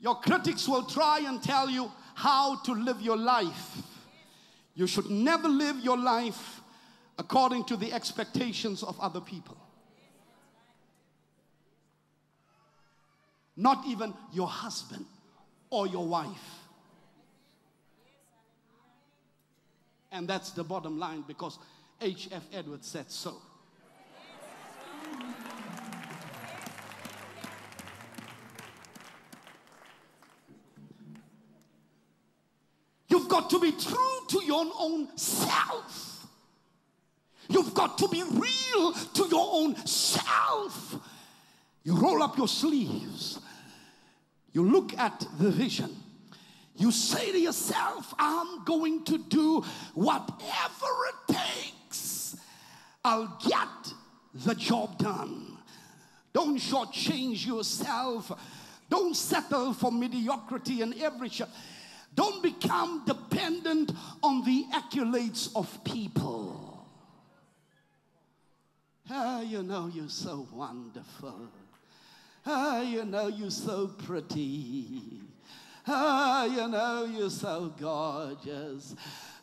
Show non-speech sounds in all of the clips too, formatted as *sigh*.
Your critics will try and tell you how to live your life. You should never live your life according to the expectations of other people. Not even your husband or your wife. And that's the bottom line because H.F. Edwards said so. Got to be true to your own self. You've got to be real to your own self. You roll up your sleeves. You look at the vision. You say to yourself, I'm going to do whatever it takes. I'll get the job done. Don't shortchange yourself. Don't settle for mediocrity and average. Don't become dependent on the accolades of people. Ah, you know you're so wonderful. Ah, you know you're so pretty. Ah, you know you're so gorgeous.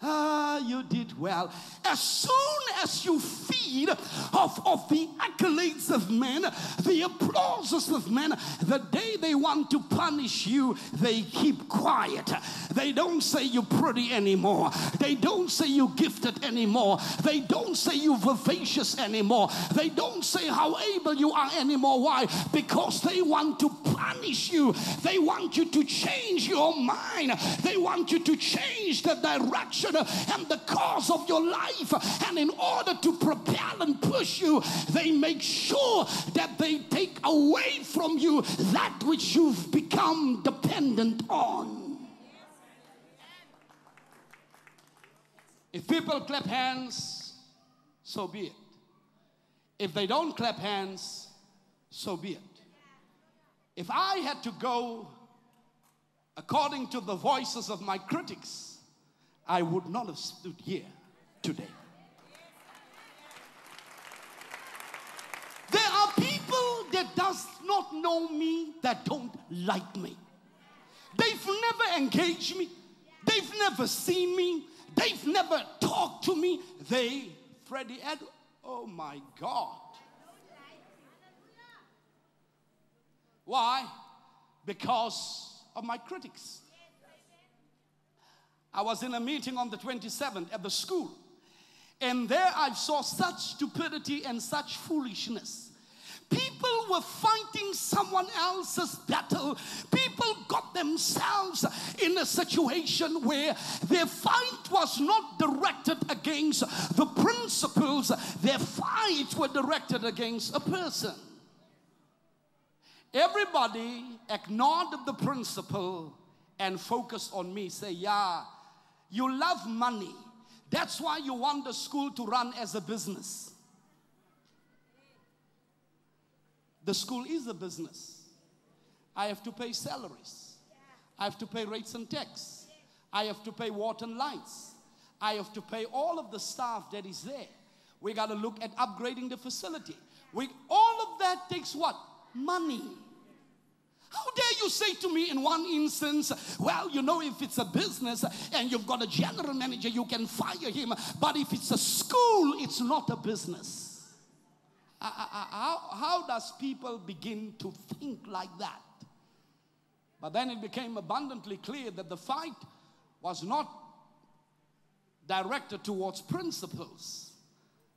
Ah, you did well. As soon as you feed off of the accolades of men, the applauses of men, the day they want to punish you, they keep quiet. They don't say you're pretty anymore. They don't say you're gifted anymore. They don't say you're vivacious anymore. They don't say how able you are anymore. Why? Because they want to punish you. They want you to change your mind. They want you to change the direction and the course of your life. And in order to propel and push you, they make sure that they take away from you that which you've become dependent on. If people clap hands, so be it. If they don't clap hands, so be it. If I had to go according to the voices of my critics, I would not have stood here today. There are people that does not know me that don't like me. They've never engaged me. They've never seen me. They've never talked to me. They, Freddie Ed, oh my God. Why? Because of my critics. I was in a meeting on the 27th at the school, and there I saw such stupidity and such foolishness. People were fighting someone else's battle. People got themselves in a situation where their fight was not directed against the principles, their fights were directed against a person. Everybody ignored the principle and focused on me. Say, yeah, you love money. That's why you want the school to run as a business. The school is a business. I have to pay salaries. I have to pay rates and tax. I have to pay water and lights. I have to pay all of the staff that is there. We got to look at upgrading the facility. We, all of that takes what? Money. How dare you say to me in one instance, well, you know, if it's a business and you've got a general manager, you can fire him. But if it's a school, it's not a business. Uh, uh, uh, how, how does people begin to think like that? But then it became abundantly clear that the fight was not directed towards principles,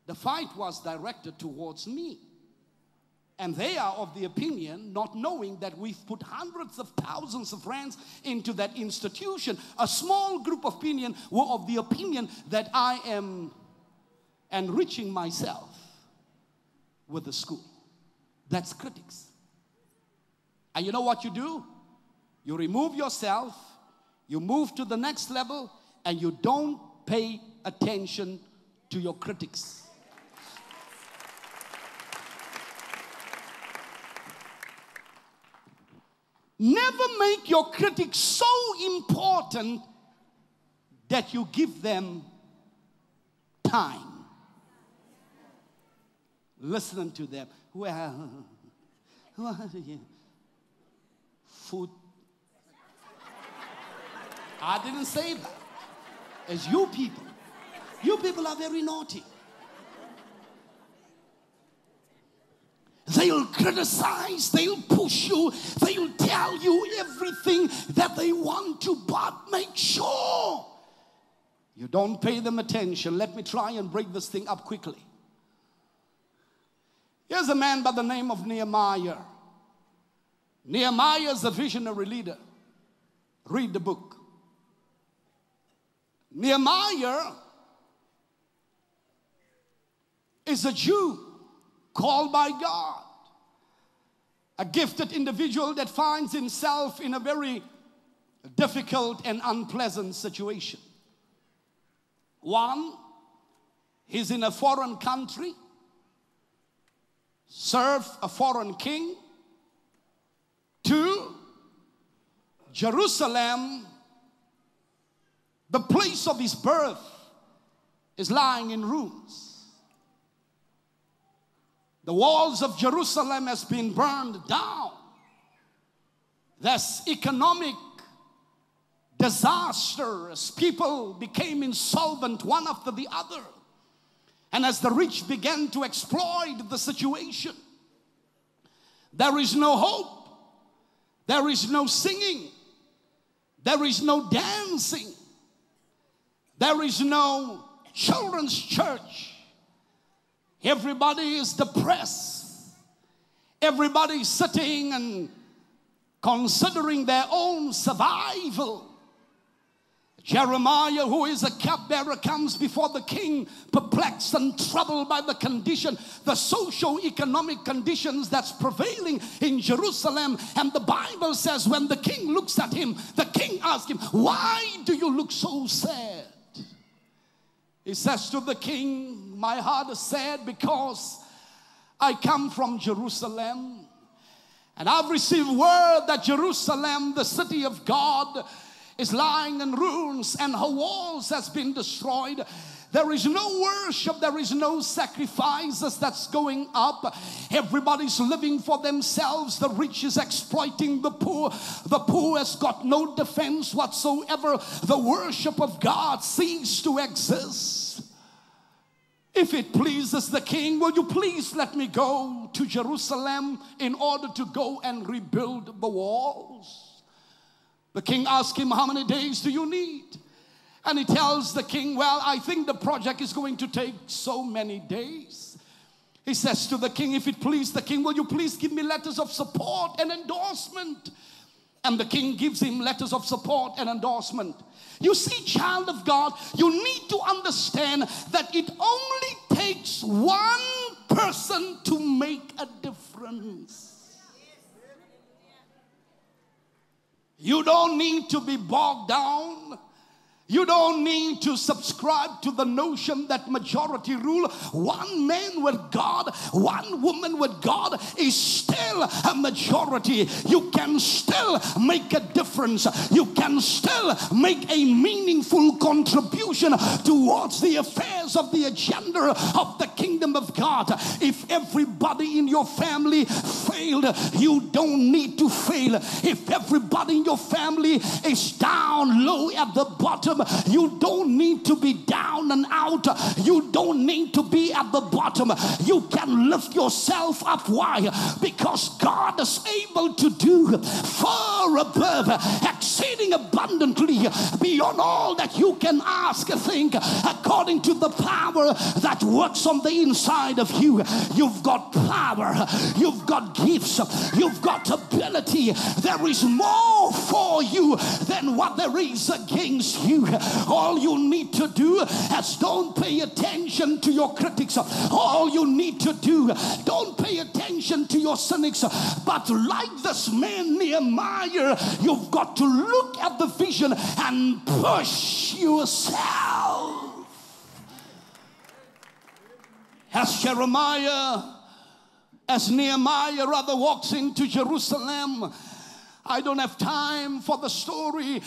the fight was directed towards me. And they are of the opinion, not knowing that we've put hundreds of thousands of rands into that institution. A small group of opinion were of the opinion that I am enriching myself with the school. That's critics. And you know what you do? You remove yourself, you move to the next level, and you don't pay attention to your critics. Never make your critics so important that you give them time. Listen to them. Well, *laughs* food I didn't say that. It's you people. You people are very naughty. They'll criticize, they'll push you, they'll tell you everything that they want to, but make sure you don't pay them attention. Let me try and break this thing up quickly. Here's a man by the name of Nehemiah. Nehemiah is a visionary leader. Read the book. Nehemiah is a Jew called by God, a gifted individual that finds himself in a very difficult and unpleasant situation. One, he's in a foreign country, serve a foreign king. Two, Jerusalem, the place of his birth, is lying in ruins. The walls of Jerusalem has been burned down. There's economic disaster as people became insolvent one after the other. And as the rich began to exploit the situation, there is no hope. There is no singing. There is no dancing. There is no children's church. Everybody is depressed. Everybody is sitting and considering their own survival. Jeremiah, who is a cupbearer, comes before the king, perplexed and troubled by the condition, the socio-economic conditions that's prevailing in Jerusalem. And the Bible says, when the king looks at him, the king asks him, Why do you look so sad? He says to the king, My heart is sad because I come from Jerusalem. And I've received word that Jerusalem, the city of God, is lying in ruins and her walls has been destroyed. There is no worship, there is no sacrifices that's going up. Everybody's living for themselves. The rich is exploiting the poor. The poor has got no defense whatsoever. The worship of God ceased to exist. If it pleases the king, will you please let me go to Jerusalem in order to go and rebuild the walls? The king asked him, How many days do you need? And he tells the king, Well, I think the project is going to take so many days. He says to the king, If it please the king, will you please give me letters of support and endorsement? And the king gives him letters of support and endorsement. You see, child of God, you need to understand that it only takes one person to make a difference. You don't need to be bogged down you don't need to subscribe to the notion that majority rule. One man with God, one woman with God is still a majority. You can still make a difference. You can still make a meaningful contribution towards the affairs of the agenda of the kingdom of God. If everybody in your family failed, you don't need to fail. If everybody in your family is down low at the bottom, you don't need to be down and out. You don't need to be at the bottom. You can lift yourself up. Why? Because God is able to do far above, exceeding abundantly beyond all that you can ask, think, according to the power that works on the inside of you. You've got power, you've got gifts, you've got ability. There is more for you than what there is against you. All you need to do is don't pay attention to your critics. All you need to do, don't pay attention to your cynics. But like this man Nehemiah, you've got to look at the vision and push yourself. As Jeremiah, as Nehemiah rather walks into Jerusalem, I don't have time for the story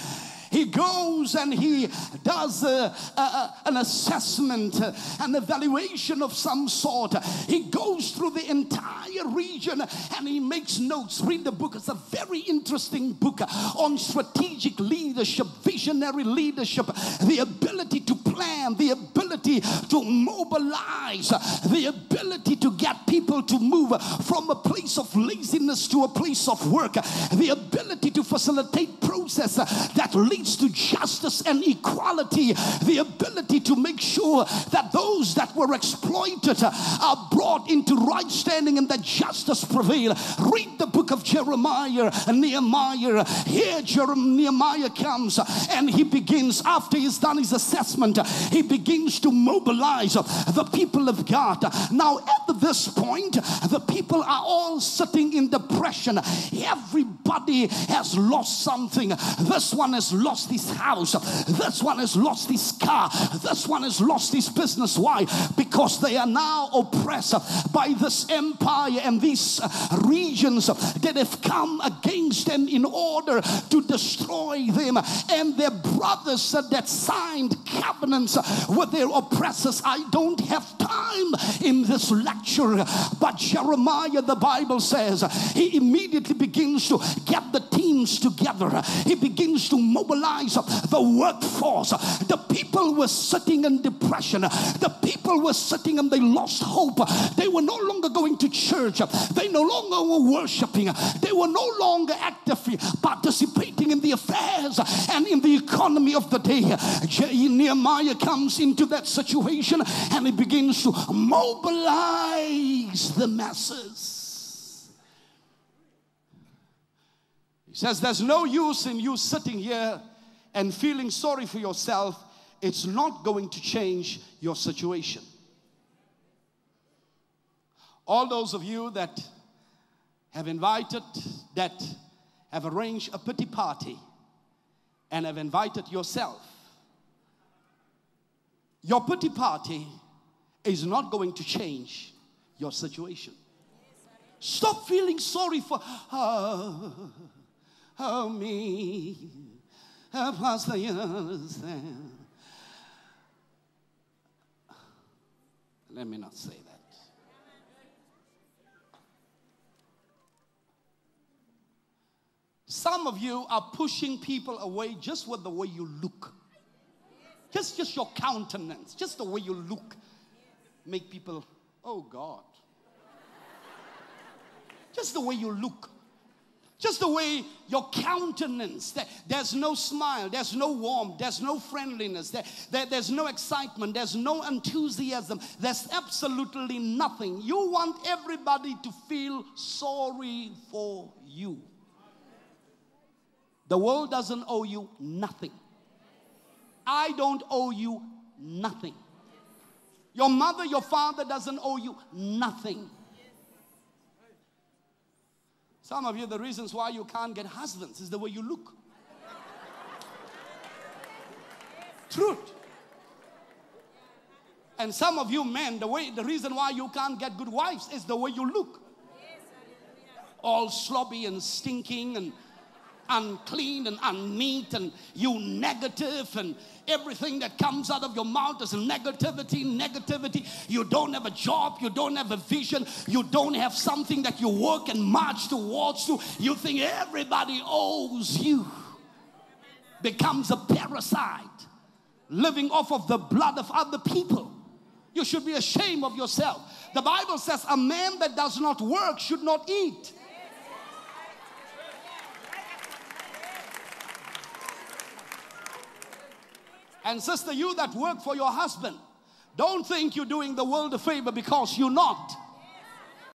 he goes and he does uh, uh, an assessment, an evaluation of some sort. He goes through the entire region and he makes notes. Read the book, it's a very interesting book on strategic leadership, visionary leadership, the ability to plan, the ability to mobilize, the ability to get people to move from a place of laziness to a place of work, the ability to facilitate process that leads to justice and equality, the ability to make sure that those that were exploited are brought into right standing and that justice prevail. Read the book of Jeremiah and Nehemiah. Here Nehemiah comes and he begins after he's done his assessment, he begins to mobilize the people of God. Now at this point, the people are all sitting in depression. Everybody has lost something. This one has lost his house. This one has lost his car. This one has lost his business. Why? Because they are now oppressed by this empire and these regions that have come against them in order to destroy them. And their brothers that signed covenants with their oppressors. I don't have time in this lecture, but Jeremiah, the Bible says, he immediately begins to get the teams together. He begins to mobilize the workforce. The people were sitting in depression. The people were sitting and they lost hope. They were no longer going to church. They no longer were worshiping. They were no longer actively participating in the affairs and in the economy of the day. Nehemiah comes into that situation and he begins to mobilize the masses. He says, There's no use in you sitting here and feeling sorry for yourself. It's not going to change your situation. All those of you that have invited, that have arranged a pity party, and have invited yourself, your pity party is not going to change your situation. Stop feeling sorry for, oh, oh me, Pastor, you understand. Let me not say that. Some of you are pushing people away just with the way you look. Just, just your countenance, just the way you look, make people, oh God. Just the way you look. Just the way your countenance—that there's no smile, there's no warmth, there's no friendliness, there, there, there's no excitement, there's no enthusiasm, there's absolutely nothing. You want everybody to feel sorry for you. The world doesn't owe you nothing. I don't owe you nothing. Your mother, your father doesn't owe you nothing. Some of you, the reasons why you can't get husbands is the way you look. Truth. And some of you men, the way the reason why you can't get good wives is the way you look. All sloppy and stinking and unclean and unneat and you negative and everything that comes out of your mouth is negativity negativity. You don't have a job you don't have a vision you don't have something that you work and march towards to. You think everybody owes you. Becomes a parasite living off of the blood of other people. You should be ashamed of yourself. The bible says a man that does not work should not eat And sister, you that work for your husband, don't think you're doing the world a favor because you're not.